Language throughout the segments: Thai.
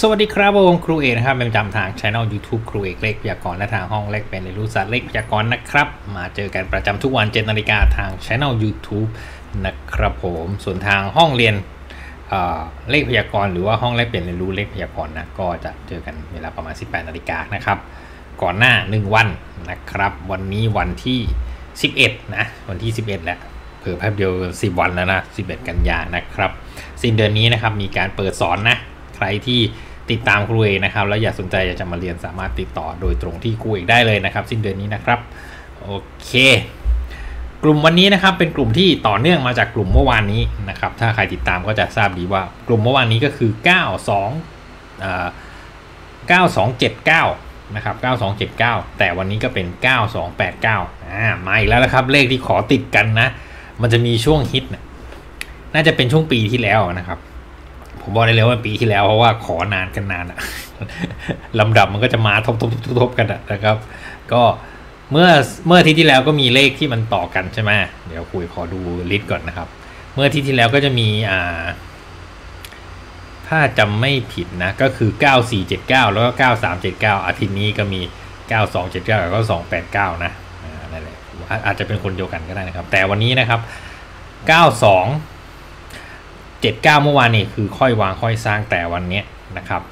สวัสดีครับผมครูเอกนะครับเป็นประจำทางช่อง YouTube ครูเอกเลขพยากรณ์และทางห้องเลขเป็นเรียนรู้ศาสตร์เลขพยากรณ์นะครับ มาเจอกันประจำทุกวัน7นาฬิกาทางช่อง YouTube นะครับผมส่วนทางห้องเรียนเเลขพยากรณ์หรือว่าห้องเลขเปลี่ยนเรียนรู้เลขพยากรณ์นะก็จะเจอกันเวลาประมาณ 18นาฬิกานะครับก่อนหน้า 1 วันนะครับ วันนี้วันที่ 11นะวันที่ 11 แล้วเผื่อแป๊บเดียว10 วันแล้วนะ11 กันยานะครับ สิ้นเดือนนี้นะครับมีการเปิดสอนนะ ใครที่ติดตามครูเอกนะครับ แล้วอยากสนใจอยากจะมาเรียนสามารถติดต่อโดยตรงที่ครูเอกได้เลยนะครับ สิ้นเดือนนี้นะครับ โอเค กลุ่มวันนี้นะครับเป็นกลุ่มที่ต่อเนื่องมาจากกลุ่มเมื่อวานนี้นะครับ ถ้าใครติดตามก็จะทราบดีว่ากลุ่มเมื่อวานนี้ก็คือ 92อ่า9279 นะครับ 9279 แต่วันนี้ก็เป็น 9289 อ่า มาอีกแล้วนะครับ เลขที่ขอติดกันนะ มันจะมีช่วงฮิตนะน่าจะเป็นช่วงปีที่แล้วนะครับ ผมบอกได้เลยว่าปีที่แล้วเพราะว่าขอนานกันนานอะลำดับมันก็จะมาทบทบทบทบกันนะครับ ก็เมื่อเมื่ออาทิตย์ที่แล้วก็มีเลขที่มันต่อกันใช่ไหมเดี๋ยวคุยขอดูลิสต์ก่อนนะครับ เมื่ออาทิตย์ที่แล้วก็จะมีอ่า ถ้าจำไม่ผิดนะ ก็คือ 9479 แล้วก็ 9379 อาทิตย์นี้ก็มี 9279 แล้วก็ 289 นะอ่านั่นแหละอาจจะเป็นคนเดียวกันก็ได้นะครับ แต่วันนี้นะครับ 92 79 เมื่อวานนี่คือค่อยวางค่อยสร้างแต่วันนี้นะครับ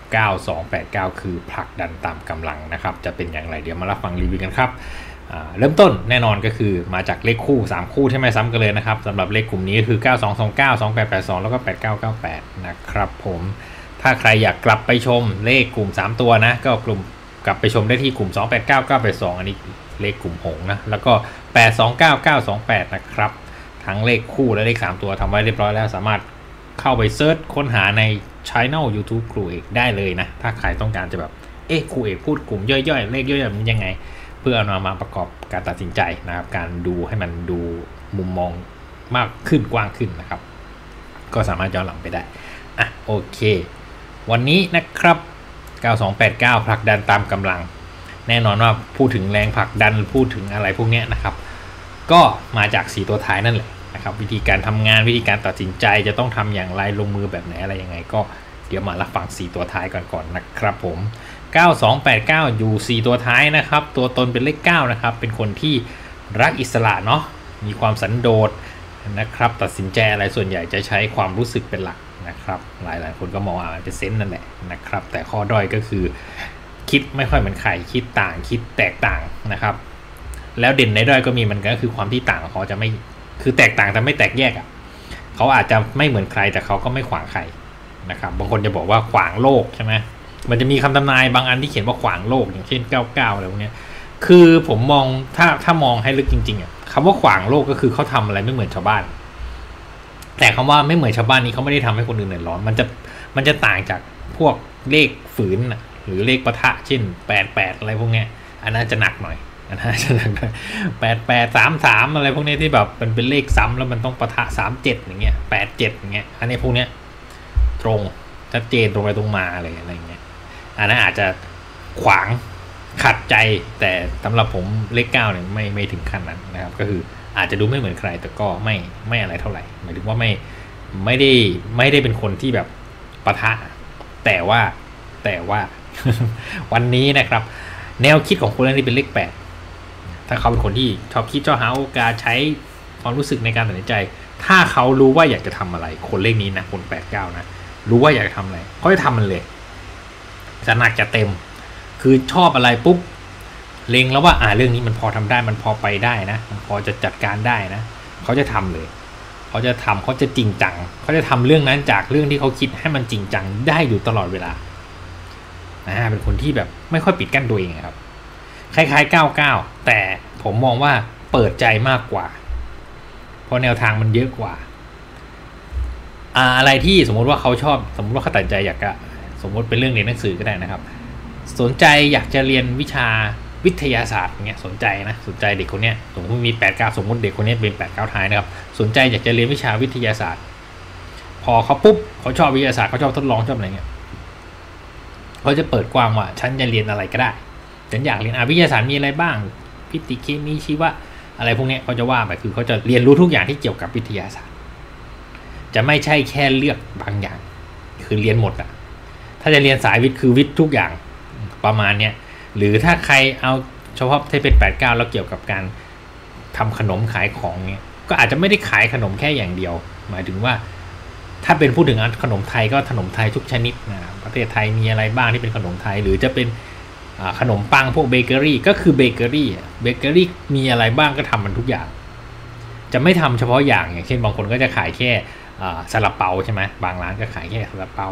9289 คือผลักดันตามกำลังนะครับ จะเป็นอย่างไรเดี๋ยวมารับฟังรีวิวกันครับเริ่มต้นแน่นอนก็คือมาจากเลขคู่ 3 คู่ที่ไม่ซ้ำกันเลยนะครับสำหรับเลขกลุ่มนี้ก็คือ 9229 2882 แล้วก็ 8998 นะครับผมถ้าใครอยากกลับไปชมเลขกลุ่ม 3 ตัวนะ ก็กลุ่มกลับไปชมได้ที่กลุ่ม 289 982 อันนี้เลขกลุ่มหงส์นะแล้วก็ 829 928 นะครับทั้งเลขคู่และเลข 3 ตัวทำไว้เรียบร้อยแล้วสามารถ เข้าไปเซิร์ชค้นหาในช่อง YouTube ครูเอกได้เลยนะ ถ้าใครต้องการจะแบบ เอ๊ะครูเอกพูดกลุ่มย่อยๆ เลขย่อยๆมันยังไง เพื่อเอามาประกอบการตัดสินใจนะครับ การดูให้มันดูมุมมองมากขึ้นกว้างขึ้นนะครับ ก็สามารถย้อนหลังไปได้ อะโอเค วันนี้นะครับ 9289ผลักดันตามกำลัง แน่นอนว่าพูดถึงแรงผลักดันพูดถึงอะไรพวกนี้นะครับ ก็มาจาก 4 ตัวท้ายนั่นแหละ นะครับ วิธีการทำงานวิธีการตัดสินใจจะต้องทำอย่างไรลงมือแบบไหนอะไรยังไง ก็เดี๋ยวมารับฟัง 4 ตัวท้ายก่อนก่อนนะครับผม 9289 อยู่ 4 ตัวท้ายนะครับ ตัวตนเป็นเลข 9 นะครับ เป็นคนที่รักอิสระเนาะมีความสันโดษนะครับ ตัดสินใจอะไรส่วนใหญ่จะใช้ความรู้สึกเป็นหลักนะครับ หลายหลายๆคนก็มองว่ามันเป็นเซนส์นั่นแหละนะครับ แต่ข้อด้อยก็คือคิดไม่ค่อยเหมือนใครคิดต่างคิดแตกต่างนะครับ แล้วเด่นในด้อยก็มีมันก็คือความที่ต่างเขาจะไม่ คือแตกต่างแต่ไม่แตกแยกอะ่ะเขาอาจจะไม่เหมือนใครแต่เขาก็ไม่ขวางใครนะครับ บางคนจะบอกว่าขวางโลกใช่ไหมมันจะมีคำทำนายบางอันที่เขียนว่าขวางโลกอย่างเช่น 99อะไรพวกเนี้ยคือผมมองถ้าถ้ามองให้ลึกจริงๆอะคำว่าขวางโลกก็คือเขาทำอะไรไม่เหมือนชาวบ้าน แต่คำว่าไม่เหมือนชาวบ้านนี้เขาไม่ได้ทำให้คนอื่นเดือดร้อน มันจะมันจะต่างจากพวกเลขฝืนหรือเลขปะทะเช่นแปดแปดอะไรพวกเนี้ยอันนั้นจะหนักหน่อย นนั้นจะแปดแปดสามสามอะไรพวกนี้ที่แบบมันเป็นเลขซ้ำแล้วมันต้องประทะสามเจ็ดอย่างเงี้ยแปดเจ็ดอย่างเงี้ยอันนี้พวกเนี้ยตรงชัดเจนตรงไปตรงมาอะไรอะไรเงี้ยอันนั้นอาจจะขวางขัดใจแต่สำหรับผมเลขเก้าเนี่ยไม่ไม่ถึงขั้นนั้นนะครับ ก็คืออาจจะดูไม่เหมือนใครแต่ก็ไม่ไม่อะไรเท่าไหร่หมายถึงว่าไม่ไม่ได้ไม่ได้เป็นคนที่แบบปะทะ แต่ว่าแต่ว่าวันนี้นะครับ แนวคิดของคนนี้เป็นเลขแปด ถ้าเขาเป็นคนที่ชอบคิดชอบหาโอกาสใช้ความรู้สึกในการตัดสินใจ ถ้าเขารู้ว่าอยากจะทำอะไร คนเลขนี้นะคนแปดเก้านะรู้ว่าอยากจะทำอะไรเขาจะทำมันเลยจะหนักจะเต็ม คือชอบอะไรปุ๊บเล็งแล้วว่าอ่าเรื่องนี้มันพอทำได้มันพอไปได้นะมันพอจะจัดการได้นะเขาจะทำเลยเขาจะทำเขาจะจริงจังเขาจะทำเรื่องนั้นจากเรื่องที่เขาคิดให้มันจริงจังได้อยู่ตลอดเวลานะเป็นคนที่แบบไม่ค่อยปิดกั้นตัวเองครับ คล้ายๆ 99 แต่ผมมองว่าเปิดใจมากกว่า เพราะแนวทางมันเยอะกว่าอ่าอะไรที่สมมติว่าเขาชอบสมมติว่าเขาตัดใจอยากจะสมมติเป็นเรื่องเรียนหนังสือก็ได้นะครับ สนใจอยากจะเรียนวิชาวิทยาศาสตร์เงี้ยสนใจนะสนใจเด็กคนเนี้ยสมมติมี8ปดเก้าสมมติเด็กคนเนี้ยเป็น8ปดเก้าท้ายนะครับ สนใจอยากจะเรียนวิชาวิทยาศาสตร์ พอเขาปุ๊บเขาชอบวิทยาศาสตร์เขาชอบทดลองชอบอะไรเงี้ยเขาจะเปิดกว้างว่าฉันจะเรียนอะไรก็ได้ ฉันอยากเรียนวิทยาศาสตร์มีอะไรบ้างฟิสิกส์เคมีชีวะอะไรพวกนี้เขาจะว่าไปคือเขาจะเรียนรู้ทุกอย่างที่เกี่ยวกับวิทยาศาสตร์ จะไม่ใช่แค่เลือกบางอย่าง คือเรียนหมดอะถ้าจะเรียนสายวิทย์คือวิทย์ทุกอย่างประมาณเนี้ยหรือถ้าใครเอาเฉพาะที่เป็น 8 9 แล้วเกี่ยวกับการทำขนมขายของเนี่ยก็อาจจะไม่ได้ขายขนมแค่อย่างเดียว หมายถึงว่า ถ้าเป็นพูดถึงขนมไทยก็ขนมไทยทุกชนิดนะประเทศไทยมีอะไรบ้างที่เป็นขนมไทย หรือจะเป็น ขนมปังพวกเบเกอรี่ก็คือเบเกอรี่เบเกอรี่มีอะไรบ้างก็ทำมันทุกอย่าง จะไม่ทำเฉพาะอย่างอย่างเช่นบางคนก็จะขายแค่ซาลาเปาใช่ไหมบางร้านก็ขายแค่ซาลาเปา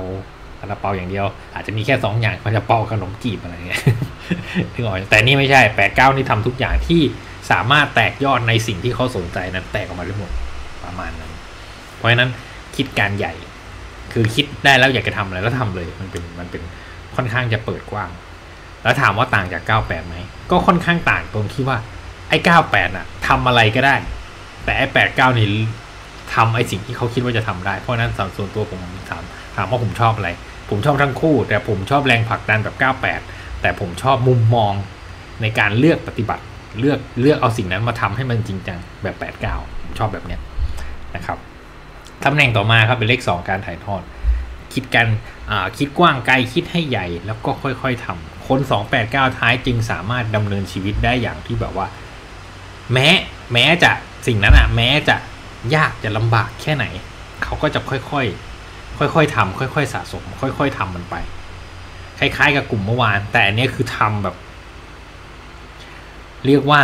ซาลาเปาอย่างเดียว อาจจะมีแค่ 2ออย่างซาลาเปาขนมจีบอะไรเงี้ยถึงออกแต่นี่ไม่ใช่แปดเก้านี่ทำทุกอย่างที่สามารถแตกยอดในสิ่งที่เขาสนใจนั้นแตกออกมาได้หมดประมาณนั้น เพราะฉะนั้นคิดการใหญ่ คือคิดได้แล้วอยากจะทำอะไรแล้วทำเลย มันเป็นมันเป็นค่อนข้างจะเปิดกว้าง แล้วถามว่าต่างจาก 98ไหมก็ค่อนข้างต่างตรงที่ว่าไอ้ 98น่ะทำอะไรก็ได้ แต่ไอ้ 89 นี่ทำไอ้สิ่งที่เขาคิดว่าจะทำได้ เพราะนั้นส่วนตัวผมถามถามว่าผมชอบอะไร ผมชอบทั้งคู่ แต่ผมชอบแรงผลักดันแบบ 98 แต่ผมชอบมุมมองในการเลือกปฏิบัติ เลือกเลือกเอาสิ่งนั้นมาทำให้มันจริงจังแบบ 89 ผมชอบแบบเนี้ยนะครับตำแหน่งต่อมาครับเป็นเลข 2 การถ่ายทอด คิดกันคิดกว้างไกลคิดให้ใหญ่แล้วก็ค่อย ๆทำ คน289ท้ายจึงสามารถดำเนินชีวิตได้อย่างที่แบบว่า แม้แม้จะสิ่งนั้นอะแม้จะยากจะลำบากแค่ไหน เขาก็จะค่อยๆค่อยๆทำค่อย ๆ สะสม ค่อย ๆทำมันไป คล้าย ๆ กับกลุ่มเมื่อวาน แต่อันนี้คือทำแบบ เรียกว่า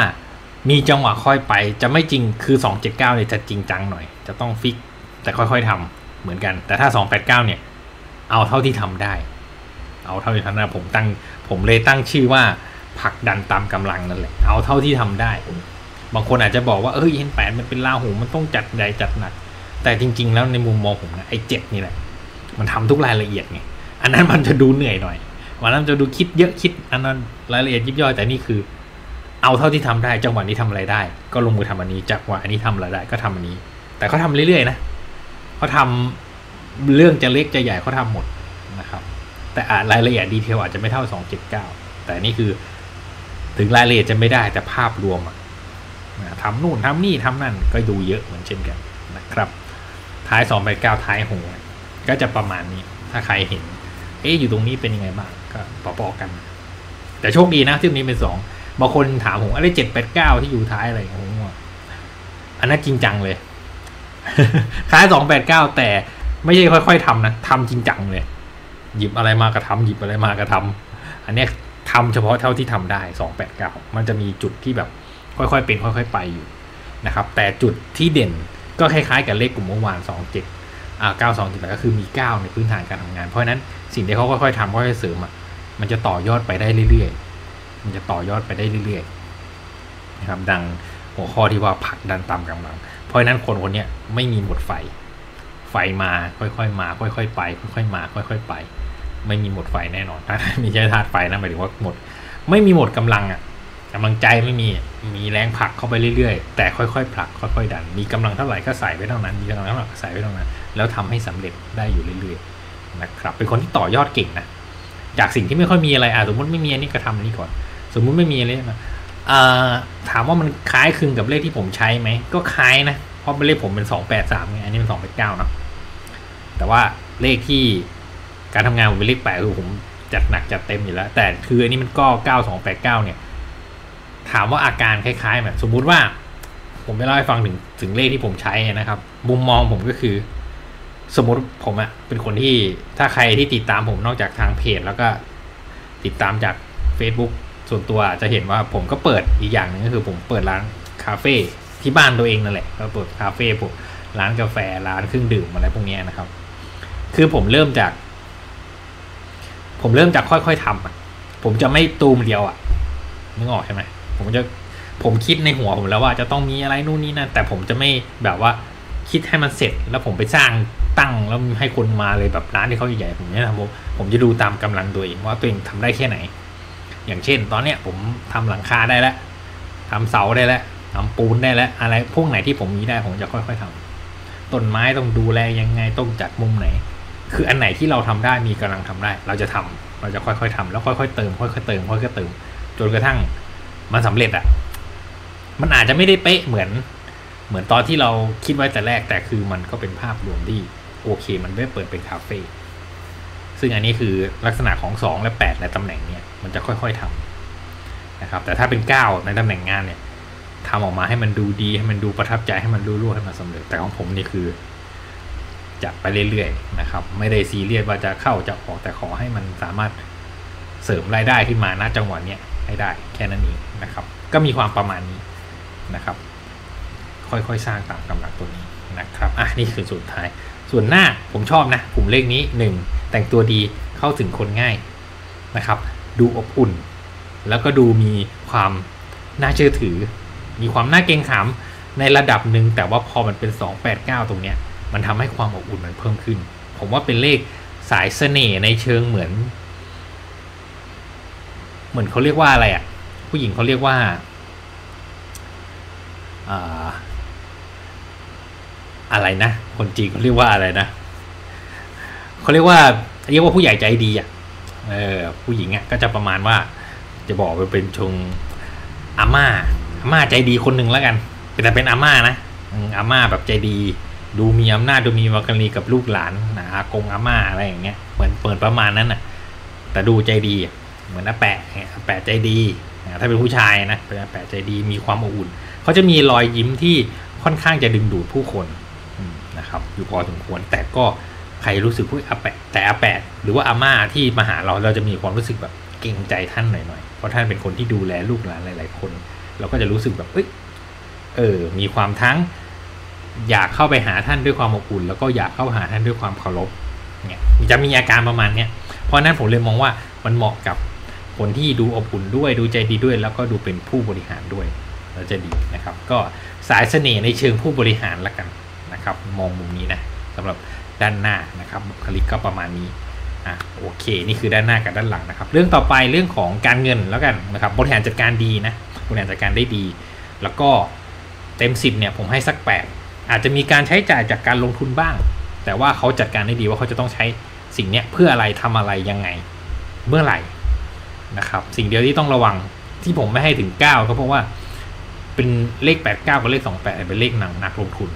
มีจังหวะค่อยไป จะไม่จริงคือ279เนี่ยจะจริงจังหน่อย จะต้องฟิก แต่ค่อยๆทำเหมือนกัน แต่ถ้า289เนี่ย เอาเท่าที่ทำได้ เอาเท่าที่ทำได้ผมตั้ง ผมเลยตั้งชื่อว่าผลักดันตามกำลังนั่นแหละ เอาเท่าที่ทำได้ บางคนอาจจะบอกว่าเอ้ยเห็นแปดมันเป็นลาหูมันต้องจัดใหญ่จัดหนัก แต่จริง ๆ แล้วในมุมมองผมนะไอ้เจ็ดนี่แหละ มันทำทุกรายละเอียดไง อันนั้นมันจะดูเหนื่อยหน่อยวันนั้นจะดูคิดเยอะคิดอันนั้นรายละเอียดยิบย่อยแต่นี่คือ เอาเท่าที่ทำได้ จังหวะนี้ทำอะไรได้ ก็ลงมือทำอันนี้จังหวะอันนี้ทำอะไรได้ก็ทำอันนี้ แต่เขาทาเรื่อยๆนะเขาทำเรื่องจะเล็กจะใหญ่เขาทาหมดนะครับ แต่รายละเอียดดีเทลอาจจะไม่เท่าสองเจ็ดเก้าแต่นี่คือถึงรายละเอียดจะไม่ได้แต่ภาพรวมอะทำนู่นทำนี่ทำนั่นก็ดูเยอะเหมือนเช่นกันนะครับท้ายสองไปเก้าท้ายหัวก็จะประมาณนี้ถ้าใครเห็น เอ๊อยู่ตรงนี้เป็นยังไงบ้างก็ปอๆกัน แต่โชคดีนะที่นี้เป็นสองบางคนถามผมอะไรเจ็ดแปดเก้าที่อยู่ท้ายอะไรผมว่าอันนั้นจริงจังเลย ท้ายสองแปดเก้าแต่ไม่ใช่ค่อย ๆทำนะทำจริงจังเลย หยิบอะไรมากระทำหยิบอะไรมากระทำอันนี้ทำเฉพาะเท่าที่ทำได้สองแปดเก้ามันจะมีจุดที่แบบค่อยๆเป็นค่อย ๆ ไปอยู่นะครับ แต่จุดที่เด่นก็คล้ายๆกับเลขกลุ่มเมื่อวานสองเจ็ดอ่าเก้าสองเจ็ดก็คือมีเก้าในพื้นฐานการทำงาน เพราะนั้นสิ่งที่เขาค่อยๆทำค่อยๆเสริมอะมันจะต่อยอดไปได้เรื่อยๆ มันจะต่อยอดไปได้เรื่อยๆนะครับ ดังหัวข้อที่ว่าผลักดันตามกำลัง เพราะนั้นคนคนนี้ไม่มีหมดไฟ ไฟมาค่อยๆมา ค่อยๆไป ค่อยๆมา ค่อยๆไป ไม่มีหมดไฟแน่นอนถ้ามีใช้ธาตุไฟนะหมายถึงว่าหมด ไม่มีหมดกำลังอะกำลังใจไม่มีมีแรงผลักเข้าไปเรื่อยๆ แต่ค่อยๆผลักค่อยๆดัน มีกำลังเท่าไหร่ก็ใส่ไว้เท่านั้น มีกำลังเท่าไหร่ก็ใส่ไว้เท่านั้น แล้วทำให้สำเร็จได้อยู่เรื่อยๆนะครับ เป็นคนที่ต่อยอดเก่งนะ จากสิ่งที่ไม่ค่อยมีอะไรอะสมมติไม่มีอันนี้ก็ทำอันนี้ก่อน สมมุติไม่มีอะไรนะถามว่ามันคล้ายคลึงกับเลขที่ผมใช้ไหม ก็คล้ายนะ เพราะเลขผมเป็นสองแปดสามไง อันนี้เป็นสองแปดเก้าเนาะ แต่ว่าเลขที่ การทำงานผมเป็นเลขแปดคือผมจัดหนักจัดเต็มอยู่แล้ว แต่คืออันนี้มันก็เก้าสองแปดเก้าเนี่ย ถามว่าอาการคล้ายๆแบบสมมุติว่า ผมไปเล่าให้ฟังถึงถึงเลขที่ผมใช้นะครับ มุมมองผมก็คือ สมมติผมอะเป็นคนที่ถ้าใครที่ติดตามผมนอกจากทางเพจแล้วก็ติดตามจาก Facebook ส่วนตัวจะเห็นว่าผมก็เปิดอีกอย่างหนึ่งก็คือผมเปิดร้านคาเฟ่ที่บ้านตัวเองนั่นแหละก็เปิดคาเฟ่ผมร้านกาแฟร้านเครื่องดื่มอะไรพวกนี้นะครับ คือผมเริ่มจาก ผมเริ่มจากค่อยๆทำอะ ผมจะไม่ตูมเดียวอะนึกออกใช่ไหมผมจะผมคิดในหัวผมแล้วว่าจะต้องมีอะไรนู่นนี่นั่นแต่ผมจะไม่แบบว่าคิดให้มันเสร็จแล้วผมไปสร้างตั้งแล้วให้คนมาเลยแบบร้านที่เขาใหญ่ๆผมเนี่ยนะผมผมจะดูตามกำลังตัวเองว่าตัวเองทำได้แค่ไหน อย่างเช่น ตอนเนี้ยผมทำหลังคาได้แล้วทำเสาได้แล้วทำปูนได้แล้ว อะไรพวกไหนที่ผมมีได้ผมจะค่อย ๆทำต้นไม้ต้องดูแลยังไงต้องจัดมุมไหน คืออันไหนที่เราทำได้มีกำลังทำได้ เราจะทำเราจะค่อยๆทำแล้วค่อยๆเติมค่อยๆเติมค่อยๆเติม จนกระทั่งมันสำเร็จอะ่ะ มันอาจจะไม่ได้เป๊ะเหมือน เหมือนตอนที่เราคิดไว้แต่แรกแต่คือมันก็เป็นภาพรวมที่โอเค มันได้เปิดเป็นคาเฟ่ซึ่งอันนี้คือลักษณะของ 2 และ8ในตำแหน่งเนี่ย มันจะค่อยๆทำนะครับ แต่ถ้าเป็น 9 ในตำแหน่งงานเนี่ยทำออกมาให้มันดูดีให้มันดูประทับใจให้มันรู้ร่วให้มันสำเร็จแต่ของผมนี่คือ จะไปเรื่อยๆนะครับ ไม่ได้ซีเรียสว่าจะเข้าจะออกแต่ขอให้มันสามารถเสริมรายได้ขึ้นมาณจังหวะเนี้ยให้ได้แค่นั้นเองนะครับ ก็มีความประมาณนี้นะครับ ค่อยๆสร้างตามกำลังตัวนี้นะครับอะนี่คือสุดท้าย ส่วนหน้าผมชอบนะกลุ่มเลขนี้ 1 แต่งตัวดีเข้าถึงคนง่ายนะครับ ดูอบอุ่น แล้วก็ดูมีความน่าเชื่อถือ มีความน่าเกรงขามในระดับหนึ่งแต่ว่าพอมันเป็น 289 ตรงเนี้ย มันทำให้ความอบอุ่นมันเพิ่มขึ้น ผมว่าเป็นเลขสายเสน่ห์ในเชิงเหมือน เหมือนเขาเรียกว่าอะไรอะ่ะ ผู้หญิงเขาเรียกว่าอ่าอะไรนะ คนจีนเขาเรียกว่าอะไรนะเขาเรียกว่าเรียกว่าผู้ใหญ่ใจดีอะเออผู้หญิงอะก็จะประมาณว่า จะบอกไปเป็นชงอาม่าอาม่าใจดีคนหนึ่งแล้วกันแต่เป็นอาม่านะอาม่าแบบใจดี ดูมีอำนาจดูมีวากรีกับลูกหลานนะอากงอาม่าอะไรอย่างเงี้ยเหมือนเปิดประมาณนั้นน่ะ แต่ดูใจดี เหมือนอาแปะอาแปะใจดีถ้าเป็นผู้ชายนะเป็นอาแปะใจดีมีความอบอุ่นเขาจะมีรอยยิ้มที่ค่อนข้างจะดึงดูดผู้คนนะครับ อยู่พอสมควรแต่ก็ใครรู้สึกว่าอาแปะแต่อาแปะหรือว่าอาม่าที่มาหาเราเราจะมีความรู้สึกแบบเกรงใจท่านหน่อยๆเพราะท่านเป็นคนที่ดูแลลูกหลานหลาย ๆ คน เราก็จะรู้สึกแบบเอ้ยเออ มีความทั้ง อยากเข้าไปหาท่านด้วยความอบอุ่น แล้วก็อยากเข้าหาท่านด้วยความเคารพเนี่ยจะมีอาการประมาณเนี้ยเพราะนั้นผมเลยมองว่ามันเหมาะกับคนที่ดูอบอุ่นด้วยดูใจดีด้วย แล้วก็ดูเป็นผู้บริหารด้วยเราจะดีนะครับ ก็สายเสน่ห์ในเชิงผู้บริหารละกันนะครับ มองมุมนี้นะสำหรับด้านหน้านะครับบุคลิกก็ประมาณนี้อะโอเค นี่คือด้านหน้ากับด้านหลังนะครับ เรื่องต่อไปเรื่องของการเงินแล้วกันนะครับบริหารจัดการดีนะบริหารจัดการได้ดี แล้วก็เต็มสิบเนี่ยผมให้สักแปด อาจจะมีการใช้จ่ายจากการลงทุนบ้าง แต่ว่าเขาจัดการได้ดีว่าเขาจะต้องใช้สิ่งนี้เพื่ออะไรทำอะไรยังไง เมื่อไหร่นะครับ สิ่งเดียวที่ต้องระวังที่ผมไม่ให้ถึง 9 ก็เพราะว่าเป็นเลข 89 กับเลข 28 เป็นเลขหนังนักลงทุน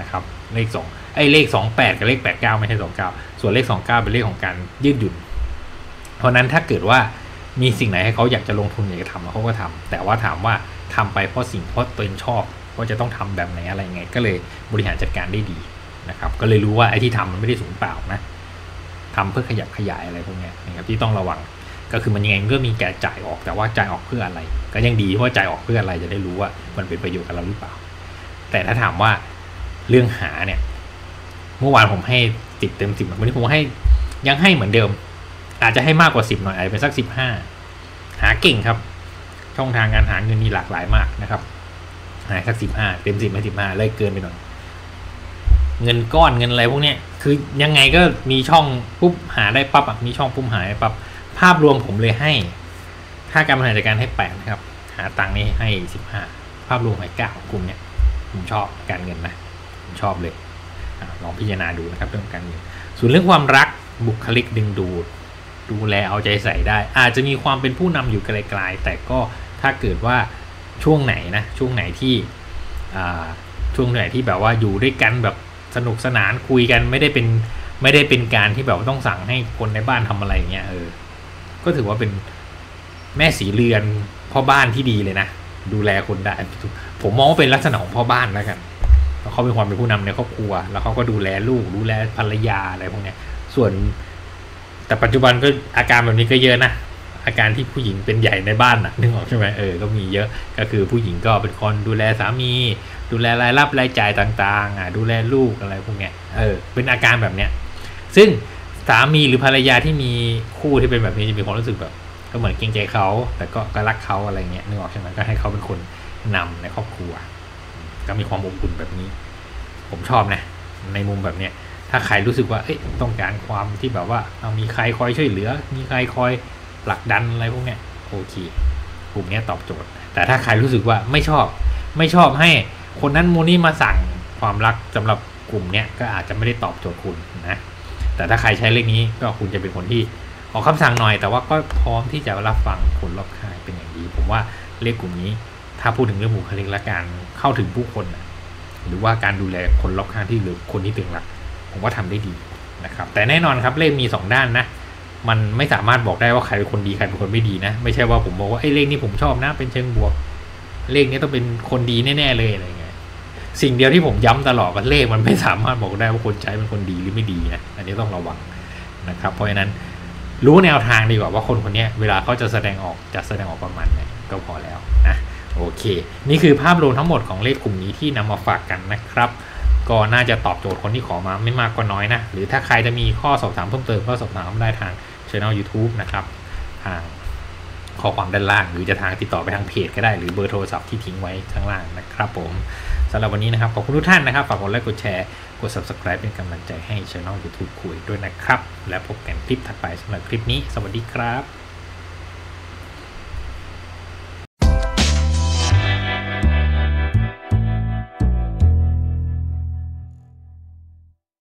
นะครับ เลข2ไอ้เลข 28 กับเลข 89 ไม่ใช่ 29 ส่วนเลข 29 เป็นเลขของการยืดหยุ่น เพราะนั้นถ้าเกิดว่ามีสิ่งไหนให้เขาอยากจะลงทุนอยากจะทำเขาก็ทำแต่ว่าถามว่าทำไปเพราะสิ่งเพราะตัวเองชอบ ว่าจะต้องทำแบบไหนอะไรไง ก็เลยบริหารจัดการได้ดีนะครับ ก็เลยรู้ว่าไอ้ที่ทำมันไม่ได้สูญเปล่านะทำเพื่อขยับขยายอะไรพวกนี้นะครับที่ต้องระวังก็คือมันยังไงก็มีแก่จ่ายออกแต่ว่าจ่ายออกเพื่ออะไร ก็ยังดีเพราะจ่ายออกเพื่ออะไรจะได้รู้ว่ามันเป็นประโยชน์กับเราหรือเปล่า แต่ถ้าถามว่าเรื่องหาเนี่ย เมื่อวานผมให้ติดเต็มสิบวันนี้ผมให้ยังให้เหมือนเดิม อาจจะให้มากกว่าสิบหน่อยอาจจะเป็นสักสิบห้าหาเก่งครับ ช่องทางการหาเงินมีหลากหลายมากนะครับ หาสักสิบห้าเต็มสิบไม่สิบห้าเลยเกินไปหน่อยเงินก้อนเงินอะไรพวกเนี้ยคือยังไงก็มีช่องปุ๊บหาได้ปั๊บมีช่องปุ๊บหาได้ปั๊บภาพรวมผมเลยให้ถ้าการบริหารจัดการให้แปดนะครับ หาตังค์นี่ให้สิบห้าภาพรวมให้เก้ากลุ่มเนี้ยผมชอบการเงินนะผมชอบเลยอลองพิจารณาดูนะครับเรื่องการเงินส่วนเรื่องความรักบุคลิกดึงดูดดูแลเอาใจใส่ได้ อาจจะมีความเป็นผู้นำอยู่ไกลๆแต่ก็ถ้าเกิดว่า ช่วงไหนนะช่วงไหนที่ช่วงไหนที่แบบว่าอยู่ด้วยกันแบบสนุกสนานคุยกันไม่ได้เป็นไม่ได้เป็นการที่แบบต้องสั่งให้คนในบ้านทำอะไรเงี้ยเออ ก็ถือว่าเป็นแม่สีเรือนพ่อบ้านที่ดีเลยนะดูแลคนได้ ผมมองว่าเป็นลักษณะของพ่อบ้านแล้วกันเขาเป็นความเป็นผู้นำในครอบครัว แล้วเขาก็ดูแลลูกดูแลภรรยาอะไรพวกเนี้ย ส่วน แต่ปัจจุบันก็อาการแบบนี้ก็เยอะนะ อาการที่ผู้หญิงเป็นใหญ่ในบ้านนะนึกออกใช่ไหมเออก็มีเยอะก็คือผู้หญิงก็เป็นคนดูแลสามี ดูแลรายรับรายจ่ายต่างๆอะดูแลลูกอะไรพวกเนี้ยเออเป็นอาการแบบเนี้ยซึ่งสามีหรือภรรยาที่มีคู่ที่เป็นแบบนี้จะมีความรู้สึกแบบ ก็เหมือนเกรงใจเขาแต่ก็ก็รักเขาอะไรเงี้ยนึกออกใช่ไหมก็ให้เขาเป็นคนนำในครอบครัว ก็มีความอบอุ่นแบบนี้ ผมชอบนะ ในมุมแบบเนี้ยถ้าใครรู้สึกว่าเอ้ยต้องการความที่แบบว่าเอามีใครคอยช่วยเหลือ มีใครคอย ผลักดันอะไรพวกเนี้ยโอเคกลุ่มนี้ตอบโจทย์ แต่ถ้าใครรู้สึกว่าไม่ชอบ ไม่ชอบให้คนนั้นโมนี่มาสั่งความรักสำหรับกลุ่มเนี้ยก็อาจจะไม่ได้ตอบโจทย์คุณนะแต่ถ้าใครใช้เลขนี้ก็คุณจะเป็นคนที่ออกคำสั่งหน่อย แต่ว่าก็พร้อมที่จะรับฟังคนรอบข้างเป็นอย่างดี ผมว่าเลขกลุ่มนี้ ถ้าพูดถึงเรื่องบุคลิกและการเข้าถึงผู้คนหรือว่าการดูแลคนรอบข้างที่หรือคนที่ตึงรัก ผมว่าทำได้ดีนะครับ แต่แน่นอนครับเลขมี 2 ด้านนะ มันไม่สามารถบอกได้ว่าใครเป็นคนดีใครเป็นคนไม่ดีนะ ไม่ใช่ว่าผมบอกว่าไอ้เลขนี้ผมชอบนะ เป็นเชิงบวก เลขนี้ต้องเป็นคนดีแน่ๆเลยอะไรเงี้ยสิ่งเดียวที่ผมย้ำตลอดว่าเลขมันไม่สามารถบอกได้ว่าคนใช้เป็นคนดีหรือไม่ดีนะอันนี้ต้องระวังนะครับ เพราะฉะนั้นรู้แนวทางดีกว่าว่าคนคนนี้เวลาเขาจะแสดงออกจะแสดงออกประมาณไหนก็พอแล้วนะโอเค นี่คือภาพรวมทั้งหมดของเลขกลุ่มนี้ที่นำมาฝากกันนะครับ ก็น่าจะตอบโจทย์คนที่ขอมาไม่มากก็น้อยนะ หรือถ้าใครจะมีข้อสอบถามเพิ่มเติมก็สอบถามได้ทาง ช่อง YouTube นะครับทางข้อความด้านล่าง หรือจะทางติดต่อไปทางเพจก็ได้หรือเบอร์โทรศัพท์ที่ทิ้งไว้ข้างล่างนะครับผมสำหรับวันนี้นะครับ ขอบคุณทุกท่านนะครับ ฝากกดไลค์กดแชร์ กด subscribe เป็นกำลังใจให้ช่อง YouTube คุยด้วยนะครับ และพบกันคลิปถัดไปสำหรับคลิปนี้ สวัสดีครับ